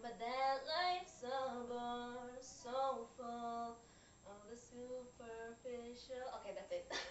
But that life's a bore, so full of the superficial. Okay, that's it.